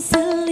xưa